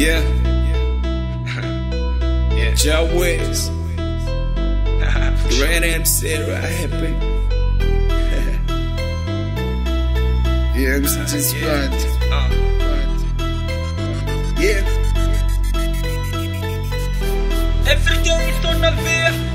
Yeah. yeah. Joe Wicks. Red MC rapping. Yeah, I'm just Yeah. bad. Uh. Yeah. Everyday estou na ver a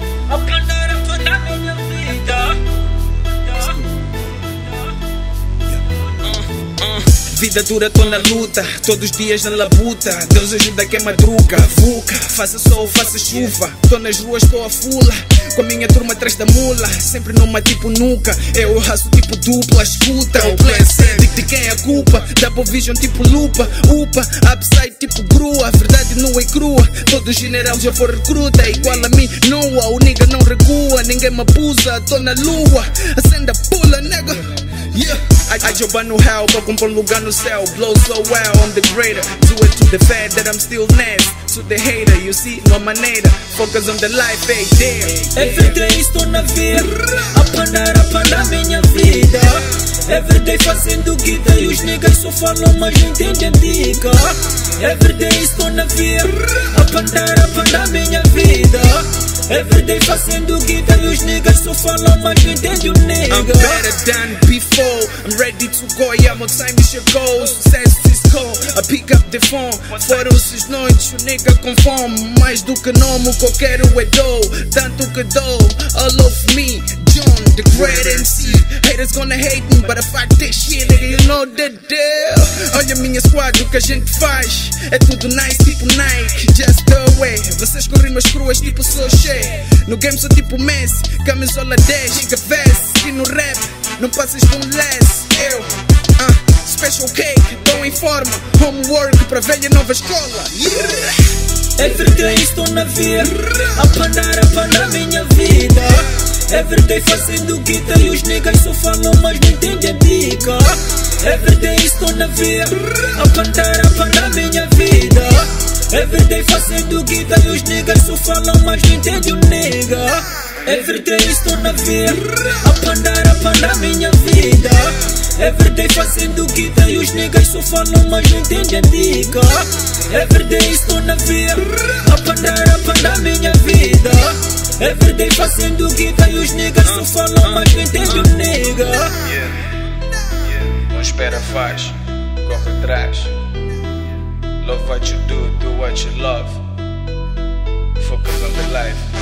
Vida dura, tô na luta, todos os dias na labuta. Deus ajuda quem madruga, vulca. Faça sol, faça chuva. Tô nas ruas, tô a fula. Com a minha turma atrás da mula. Sempre numa tipo nunca. Eu raço tipo dupla, escuta. O plan de, de quem é a culpa. Double vision tipo lupa. Upa, upside tipo grua. Verdade nua e crua. Todo general já for recruta. Igual a mim, noa. O nigga não recua. Ninguém me abusa. Tô na lua. Acenda pula, no hell, but compor lugar no céu. Blow so well, I'm the greater. Do it to the fact that I'm still next. To the hater, you see, no maneira. Focus on the life, hey, damn. Everyday estou na ver a planear a planear minha vida. Everyday fazendo guita e os niggas só falam, mas não entendem dica. Everyday estou na ver a planear a planear minha vida. Everyday fazendo guita e os niggas só falam, mas não entendem o I'm nigga. better than before. I'm ready to go, yeah, my time is your goal. Success fiscal, I pick up the phone. Foram esses noites, o nigga com fome. Mais do que nome, o dou. Tanto que dou, all of me. Haters gonna hate me, but I fuck this shit, nigga, you know the deal. Olha minha squad, o que a gente faz. É tudo nice, tipo Nike. Just the way. Vocês com rimas cruas, tipo sou cheio. No game sou tipo Messi, camisola 10, giga vest. E no rap, não passas de um less. Eu, ah, special cake, tô em forma. Homework pra velha nova escola. Yeah. Everyday estou na ver a planear a planear minha vida. Everyday fazendo guita e os niggas só falam, mas não entendem a dica. Everyday estou na ver a planear a planear minha vida. Everyday fazendo guita e os niggas só falam, mas não entendem o nigga. Everyday estou na ver a planear a planear minha vida. Everyday fazendo guita e os niggas só falam, mas não entendem a dica. Everyday estou na ver Everyday fazendo guita e os niggas só falam, mas não entende o nigga. Yeah. Yeah. Não espera, faz, corre atrás. Love what you do, do what you love. Focus on the life.